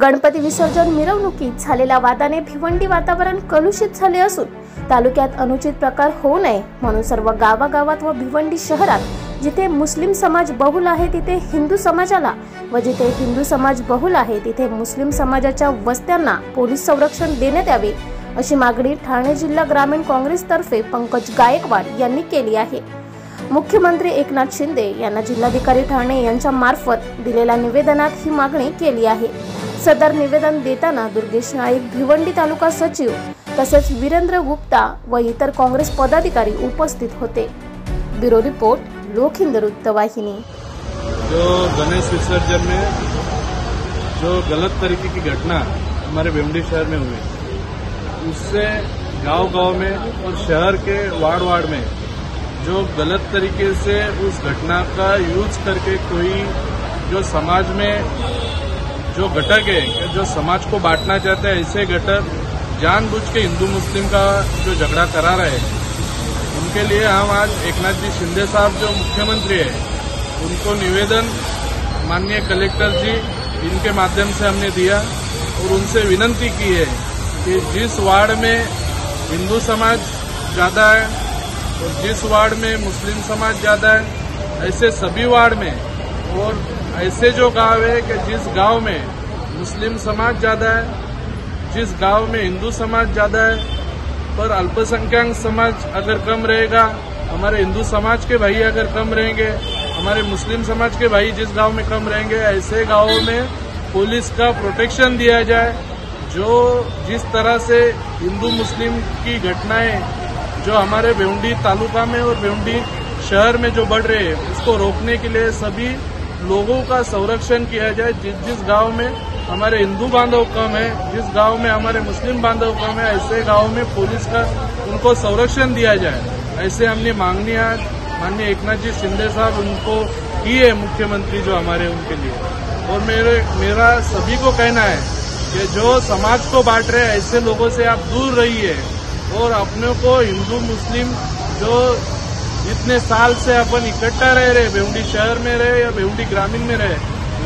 गणपती विसर्जन मिरवणुकीत झालेल्या वादाने भिवंडी वातावरण कलुषित झाले असून तालुक्यात अनुचित प्रकार होऊ नये म्हणून सर्व गावागावात व भिवंडी शहरात जिथे मुस्लिम समाज बहुल आहे तिथे हिंदू समाजाला व जिथे हिंदू समाज बहुल आहे तिथे मुस्लिम समाजाच्या वस्त्यांना पोलीस संरक्षण देण्यात यावे अशी मागणी ठाणे जिल्हा ग्रामीण काँग्रेसतर्फे पंकज गायकवाड यांनी केली आहे. मुख्यमंत्री एकनाथ शिंदे यांना जिल्हाधिकारी ठाणे यांच्या मार्फत दिलेल्या निवेदनात ही मागणी केली आहे. सदर निवेदन देताना दुर्गेश नाईक भिवंडी तालुका सचिव तसेच वीरेंद्र गुप्ता व इतर काँग्रेस पदाधिकारी उपस्थित होते. ब्युरो रिपोर्ट लोकहिंद वृत्तवाहिनी जो गणेश विसर्जन में जो गलत तरीके की घटना हमारे भिवंडी शहर में हुई, उससे गाँव गाँव में और शहर के वार्ड वार्ड में जो गलत तरीके से उस घटना का यूज़ करके कोई जो समाज में जो घटक है जो समाज को बांटना चाहते हैं ऐसे घटक जानबूझ के हिंदू मुस्लिम का जो झगड़ा करा रहे हैं, उनके लिए हम आज एकनाथ जी शिंदे साहब जो मुख्यमंत्री है, उनको निवेदन माननीय कलेक्टर जी, इनके माध्यम से हमने दिया और उनसे विनंती की है कि जिस वार्ड में हिंदू समाज ज़्यादा है और जिस वार्ड में मुस्लिम समाज ज़्यादा है, ऐसे सभी वार्ड में और ऐसे जो गाँव है कि जिस गाँव में मुस्लिम समाज ज़्यादा है, जिस गाँव में हिंदू समाज ज़्यादा है, पर अल्पसंख्यक समाज अगर कम रहेगा, हमारे हिंदू समाज के भाई अगर कम रहेंगे, हमारे मुस्लिम समाज के भाई जिस गाँव में कम रहेंगे, ऐसे गाँवों में पुलिस का प्रोटेक्शन दिया जाए, जो जिस तरह से हिंदू मुस्लिम की घटनाएँ जो हमारे भेवंडी तालुका में और भेवंडी शहर में जो बढ़ रहे हैं, उसको रोकने के लिए सभी लोगों का संरक्षण किया जाए, जिस जिस गाँव में हमारे हिंदू बांधव कम है, जिस गाँव में हमारे मुस्लिम बांधव कम है, ऐसे गाँव में पुलिस का उनको संरक्षण दिया जाए। ऐसे हमने मांगनी आज, माननीय एकनाथ जी शिंदे साहब उनको की है, मुख्यमंत्री जो हमारे उनके लिए। और मेरे, मेरा सभी को कहना है कि जो समाज को बांट रहे ऐसे लोगों से आप दूर रहिए। और अपने को हिंदू, मुस्लिम जो इतने साल से अपन इकट्ठा रह रहे भेवंडी शहर में रहे या भेवंडी ग्रामीण में रहे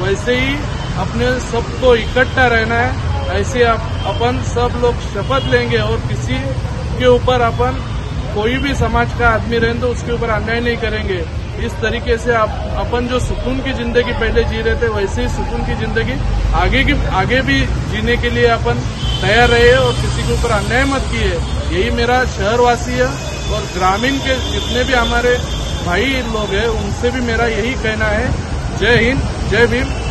वैसे ही अपने सबको इकट्ठा रहना है। ऐसे अप, अपन सब लोग शपथ लेंगे और किसी के ऊपर अपन कोई भी समाज का आदमी रहें तो उसके ऊपर अन्याय नहीं करेंगे। इस तरीके से आप अपन जो सुकून की ज़िंदगी पहले जी रहे थे वैसे ही सुकून की ज़िंदगी आगे की आगे भी जीने के लिए अपन तैयार रहे और किसी के ऊपर अन्याय मत किए। यही मेरा शहरवासी है। और ग्रामीण के जितने भी हमारे भाई लोग हैं, उनसे भी मेरा यही कहना है। जय हिंद, जय भीम।